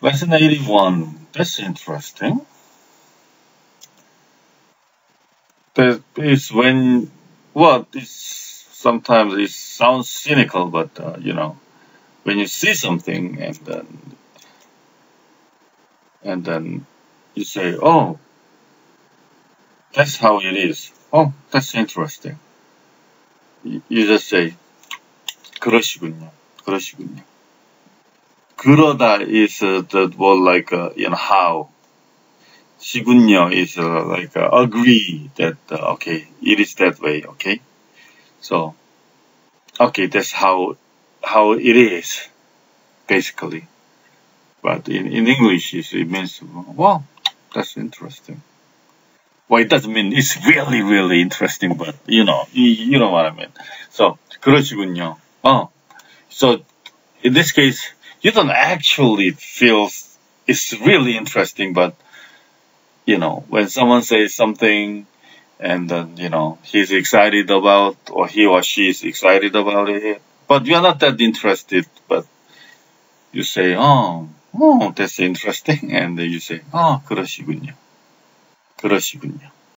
Lesson 81. That's interesting. That is when, well, it's, sometimes it sounds cynical, but, uh, you know, when you see something and then, and then you say, oh, that's how it is. Oh, that's interesting. You, you just say, 그러시군요. 그러시군요. 그러다 is uh, the word like, uh, you know, how. 시군요 is uh, like uh, agree that, uh, okay, it is that way, okay? So, okay, that's how, how it is, basically. But in, in English, it means, well, that's interesting. Well, it doesn't mean it's really, really interesting, but you know, you, you know what I mean. So, 그러시군요. Oh, so in this case, you don't actually feel it's really interesting, but you know, when someone says something and then, you know, he's excited about or he or she is excited about it, but you're not that interested, but you say, oh, oh, that's interesting. And then you say, oh, 그러시군요. 그러시군요.